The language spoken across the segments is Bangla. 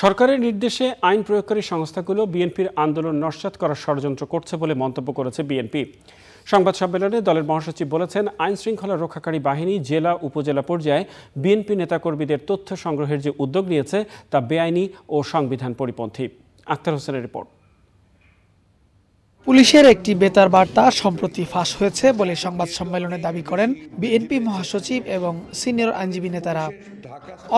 সরকারের নির্দেশে আইন প্রয়োগকারী সংস্থাগুলো বিএনপির আন্দোলন নস্যাৎ করার ষড়যন্ত্র করছে বলে মন্তব্য করেছে বিএনপি। সংবাদ সম্মেলনে দলের মহাসচিব বলেছেন, আইন শৃঙ্খলা রক্ষাকারী বাহিনী জেলা, উপজেলা পর্যায়ে বিএনপি নেতাকর্মীদের তথ্য সংগ্রহের যে উদ্যোগ নিয়েছে তা বেআইনি ও সংবিধান পরিপন্থী। আক্তার হোসেনের রিপোর্ট। পুলিশের একটি বেতার বার্তা সম্প্রতি ফাঁস হয়েছে বলে সংবাদ সম্মেলনে দাবি করেন বিএনপি মহাসচিব এবং সিনিয়র আইনজীবী নেতারা।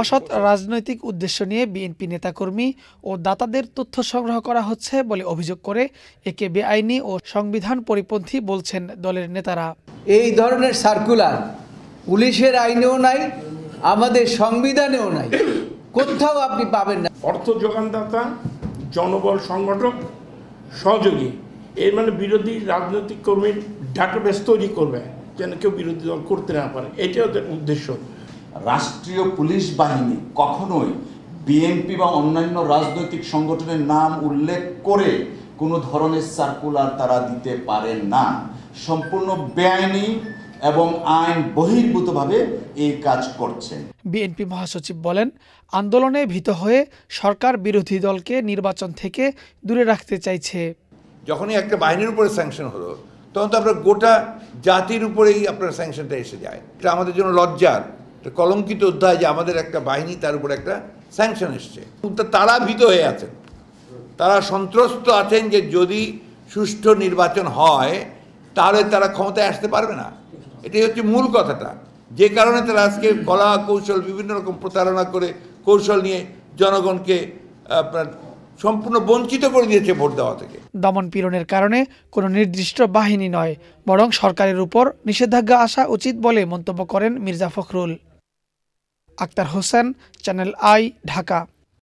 অসৎ রাজনৈতিক উদ্দেশ্য নিয়ে বিএনপি নেতাকর্মী ও দাতাদের তথ্য সংগ্রহ করা হচ্ছে বলে অভিযোগ করে একে বেআইনি ও সংবিধান পরিপন্থী বলছেন দলের নেতারা। এই ধরনের সার্কুলার পুলিশের আইনেও নাই আমাদের সংবিধানেও নাই। কোথাও আপনি পাবেন না। অর্থ যোগানদাতা জনবল সংগঠক সহযোগী। এর মানে বিরোধী রাজনৈতিক কর্মীর ডাটাবেস তৈরি করবে যেন কেউ বিরোধী দল করতে না পারে। এটাই ওদের উদ্দেশ্য। রাষ্ট্রীয় পুলিশ বাহিনী কখনোই বিএনপি বা অন্যান্য রাজনৈতিক সংগঠনের নাম উল্লেখ করে কোনো ধরনের সার্কুলার তারা দিতে পারেন না। সম্পূর্ণ বেআইনি এবং আইন বহির্ভূতভাবে এই কাজ করছেন বিএনপি মহাসচিব বলেন আন্দোলনে ভীত হয়ে সরকার বিরোধী দলকে নির্বাচন থেকে দূরে রাখতে চাইছে। যখনই একটা বাহিনীর উপরে স্যাংশন হলো, তখন তো আপনার গোটা জাতির উপরেই আপনার স্যাংশনটা এসে যায়। এটা আমাদের জন্য লজ্জার। কলঙ্কিত অধ্যায় যে আমাদের একটা বাহিনী, তার উপরে একটা স্যাংশন এসছে। তারা ভীত হয়ে আছেন। তারা সন্ত্রস্ত আছেন যে যদি সুষ্ঠু নির্বাচন হয়, তাহলে তারা ক্ষমতায় আসতে পারবে না। এটাই হচ্ছে মূল কথাটা। যে কারণে তারা আজকে কলা, কৌশল, বিভিন্ন রকম প্রতারণা করে কৌশল নিয়ে জনগণকে আপনার সম্পূর্ণ বঞ্চিত করে দিয়েছে ভোট দেওয়া থেকে। দমন পীড়নের কারণে কোনো নির্দিষ্ট বাহিনী নয়, বরং সরকারের উপর নিষেধাজ্ঞা আসা উচিত বলে মন্তব্য করেন Mirza Fakhrul. Akhtar Hossain, Channel i, Dhaka.